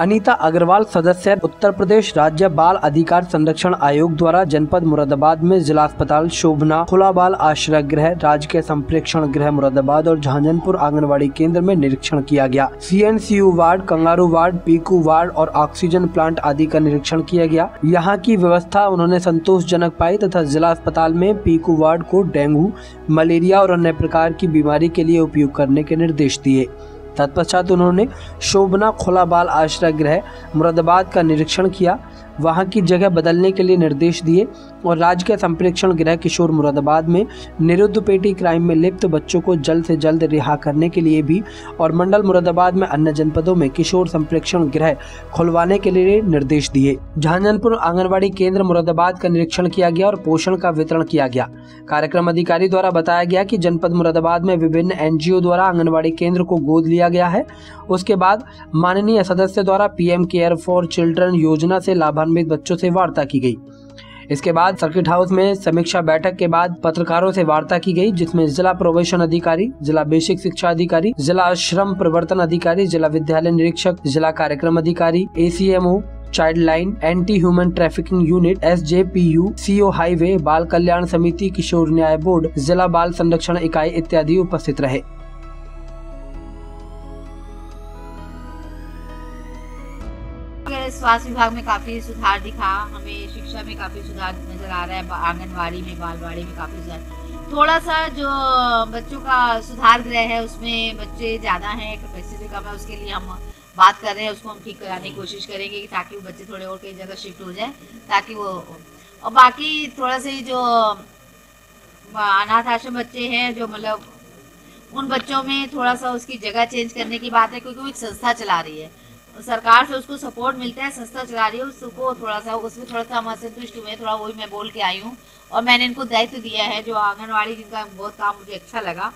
अनीता अग्रवाल सदस्य, उत्तर प्रदेश राज्य बाल अधिकार संरक्षण आयोग द्वारा जनपद मुरादाबाद में जिला अस्पताल शोभना खुला बाल आश्रय गृह राजकीय संप्रेक्षण गृह मुरादाबाद और झांझनपुर आंगनबाड़ी केंद्र में निरीक्षण किया गया। CNCU ward, kangaroo ward, PICU ward और ऑक्सीजन प्लांट आदि का निरीक्षण किया गया। यहाँ की व्यवस्था उन्होंने संतोषजनक पाई तथा जिला अस्पताल में पीकू वार्ड को डेंगू, मलेरिया और अन्य प्रकार की बीमारी के लिए उपयोग करने के निर्देश दिए। तत्पश्चात उन्होंने शोभना खुला बाल आश्रय गृह मुरादाबाद का निरीक्षण किया। वहाँ की जगह बदलने के लिए निर्देश दिए और राज्य के संप्रेक्षण गृह किशोर मुरादाबाद में निरुद्ध पेटी क्राइम में लिप्त बच्चों को जल्द से जल्द रिहा करने के लिए भी और मंडल मुरादाबाद में अन्य जनपदों में किशोर संप्रेक्षण गृह खुलवाने के लिए निर्देश दिए। झांझनपुर आंगनबाड़ी केंद्र मुरादाबाद का निरीक्षण किया गया और पोषण का वितरण किया गया। कार्यक्रम अधिकारी द्वारा बताया गया कि जनपद मुरादाबाद में विभिन्न एनजीओ द्वारा आंगनबाड़ी केंद्र को गोद लिया गया है। उसके बाद माननीय सदस्य द्वारा पीएम केयर फॉर चिल्ड्रन योजना से लाभान्वित बच्चों से वार्ता की गई। इसके बाद सर्किट हाउस में समीक्षा बैठक के बाद पत्रकारों से वार्ता की गई, जिसमें जिला प्रोबेशन अधिकारी, जिला बेसिक शिक्षा अधिकारी, जिला श्रम प्रवर्तन अधिकारी, जिला विद्यालय निरीक्षक, जिला कार्यक्रम अधिकारी ACMO child line anti human trafficking unit S J P U CO highway बाल कल्याण समिति, किशोर न्याय बोर्ड, जिला बाल संरक्षण इकाई इत्यादि उपस्थित रहे। स्वास्थ्य विभाग में काफ़ी सुधार दिखा। हमें शिक्षा में काफ़ी सुधार नज़र आ रहा है आंगनबाड़ी में, बालवाड़ी में काफ़ी सुधार। थोड़ा सा जो, बच्चों का सुधार गृह है, उसमें बच्चे ज़्यादा हैं, कैपेसिटी कम है, उसके लिए हम बात कर रहे हैं, उसको हम ठीक कराने की कोशिश करेंगे कि ताकि वो बच्चे थोड़े और कई जगह शिफ्ट हो जाए, ताकि वो और बाकी थोड़ा सा जो अनाथ आश्रम बच्चे हैं, जो मतलब उन बच्चों में थोड़ा सा उसकी जगह चेंज करने की बात है, क्योंकि वो एक संस्था चला रही है। सरकार से उसको सपोर्ट मिलता है सस्ता चला रही है, उसको थोड़ा सा उसमें थोड़ा सा हम असंतुष्ट हुए थोड़ा वही मैं बोल के आई हूँ। और मैंने इनको दायित्व दिया है, जो आंगनबाड़ी जिनका बहुत काम मुझे अच्छा लगा,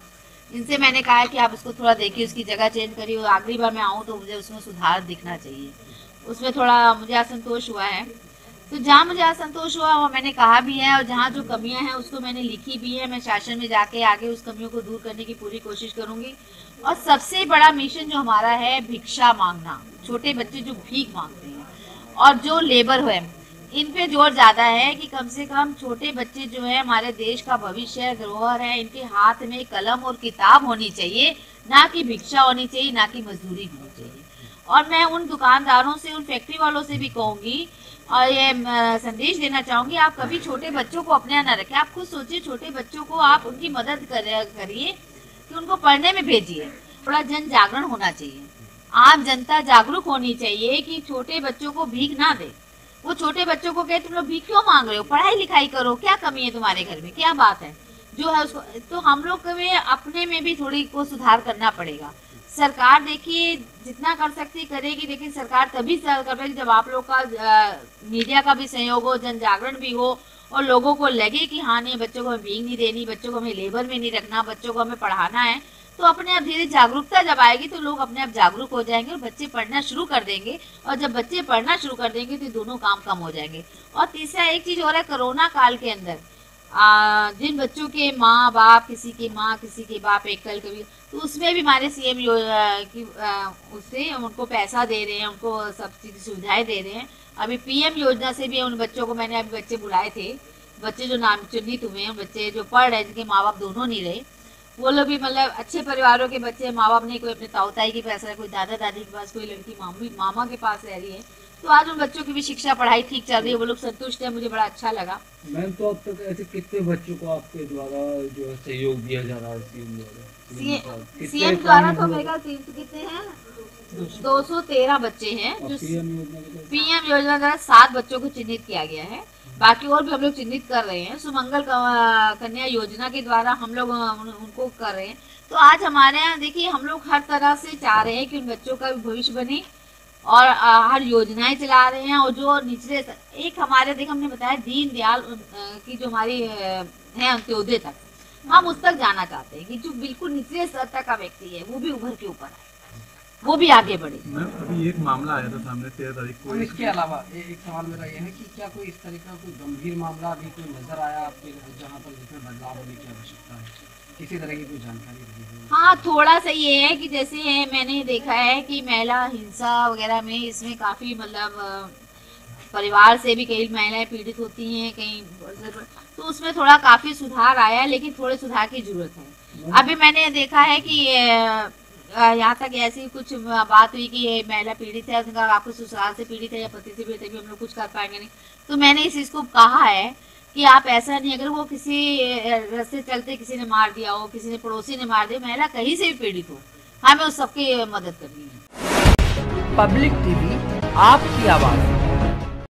इनसे मैंने कहा कि आप इसको थोड़ा देखिए, उसकी जगह चेंज करिए आखिरी बार मैं आऊँ तो मुझे उसमें सुधार दिखना चाहिए। उसमें थोड़ा मुझे असंतोष हुआ है। तो जहाँ मुझे असंतोष हुआ वो मैंने कहा भी है और जहाँ जो कमियाँ हैं, उसको मैंने लिखी भी है। मैं शासन में जाके आगे उस कमियों को दूर करने की पूरी कोशिश करूँगी। और सबसे बड़ा मिशन जो हमारा है, भिक्षा मांगना। छोटे बच्चे जो भीख मांगते हैं। और जो लेबर है, इन पे ज़ोर ज़्यादा है कि कम से कम छोटे बच्चे जो है, हमारे देश का भविष्य है धरोहर है, इनके हाथ में कलम और किताब होनी चाहिए। ना कि भिक्षा होनी चाहिए, ना कि मजदूरी होनी चाहिए। और मैं उन दुकानदारों से, उन फैक्ट्री वालों से भी कहूँगी, और ये संदेश देना चाहूँगी, आप कभी छोटे बच्चों को अपने न रखें। आप खुद सोचिए, छोटे बच्चों को आप उनकी मदद करिए कि उनको पढ़ने में भेजिए। थोड़ा जन जागरण होना चाहिए। आम जनता जागरूक होनी चाहिए कि छोटे बच्चों को भीख ना दे। वो छोटे बच्चों को कहे, तुम लोग भीख क्यों मांग रहे हो? पढ़ाई लिखाई करो, क्या कमी है तुम्हारे घर में? क्या बात है? जो है उसको तो हम लोग में अपने में भी थोड़ी को सुधार करना पड़ेगा। सरकार देखिए, जितना कर सकती करेगी, लेकिन सरकार तभी कर पाएगी जब आप लोग का मीडिया का भी सहयोग हो, जन जागरण भी हो, और लोगों को लगे कि हाँ नहीं, बच्चों को हमें भीख नहीं देनी, बच्चों को हमें लेबर में नहीं रखना, बच्चों को हमें पढ़ाना है तो अपने आप धीरे जागरूकता जब आएगी तो लोग अपने आप जागरूक हो जाएँगे और बच्चे पढ़ना शुरू कर देंगे, और जब बच्चे पढ़ना शुरू कर देंगे तो दोनों काम कम हो जाएँगे। और तीसरा एक चीज़ हो रहा है, कोरोना काल के अंदर। आ, जिन बच्चों के माँ बाप किसी के माँ किसी के बाप एक कल कभी तो उसमें भी हमारे सीएम की उससे उनको पैसा दे रहे हैं उनको सब चीज़ सुविधाएँ दे रहे हैं। अभी पीएम योजना से भी उन बच्चों को मैंने अभी बच्चे बुलाए थे। बच्चे जो नाम चिन्हित हुए हैं बच्चे जो पढ़ रहे जिनके माँ बाप दोनों नहीं रहे वो लोग भी मतलब अच्छे परिवारों के बच्चे माँ बाप नहीं कोई अपने ताऊताई के पास कोई दादा दादी के पास कोई लड़की मामी मामा के पास रह रही है। तो आज उन बच्चों की भी शिक्षा पढ़ाई ठीक चल रही है वो लोग संतुष्ट है मुझे बड़ा अच्छा लगा। मैम तो अब तक ऐसे कितने बच्चों को आपके द्वारा जो है सहयोग दिया जा रहा है सीएम द्वारा? सीएम द्वारा तो मेरा कितने हैं? दो सौ तेरह बच्चे हैं जो पीएम योजना द्वारा सात बच्चों को चिन्हित किया गया है। बाकी और भी हम लोग चिन्हित कर रहे हैं। सुमंगल कन्या योजना के द्वारा हम लोग उनको कर रहे हैं। तो आज हमारे यहाँ देखिए हम लोग हर तरह से चाह रहे हैं कि उन बच्चों का भी भविष्य बने। और हर योजनाएँ चला रहे हैं और जो निचले एक हमारे, देख हमने बताया दीन दयाल की जो हमारी है अंत्योदय तक, हम उस तक जाना चाहते हैं कि जो बिल्कुल निचले स्तर तक का व्यक्ति है, वो भी उभर के ऊपर है वो भी आगे बढ़े। अभी एक मामला आया था सामने तेरह तारीख को। इसके अलावा एक सवाल मेरा यह है कि क्या कोई इस तरह का कोई गंभीर मामला अभी कोई नज़र आया आपके जहाँ पर जिसमें बदलाव होने की आवश्यकता है? किसी तरह की कोई जानकारी रही है? हाँ थोड़ा सा ये है कि जैसे मैंने देखा है कि महिला हिंसा वगैरह में इसमें काफ़ी मतलब परिवार से भी कई महिलाएँ पीड़ित होती हैं कहीं तो उसमें थोड़ा काफ़ी सुधार आया है लेकिन थोड़े सुधार की ज़रूरत है। अभी मैंने देखा है कि यहाँ तक ऐसी कुछ बात हुई कि ये महिला पीड़ित है उनका आपको ससुराल से पीड़ित है या पति से पीड़ित है कि हम लोग कुछ कर पाएँगे नहीं। तो मैंने इस चीज़ को कहा है कि आप ऐसा नहीं, अगर वो किसी रस्ते चलते किसी ने मार दिया हो, किसी ने पड़ोसी ने मार दिया, महिला कहीं से भी पीड़ित हो, हमें उस सबकी मदद करनी है। पब्लिक टीवी, आपकी आवाज़।